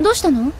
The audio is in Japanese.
どうしたの？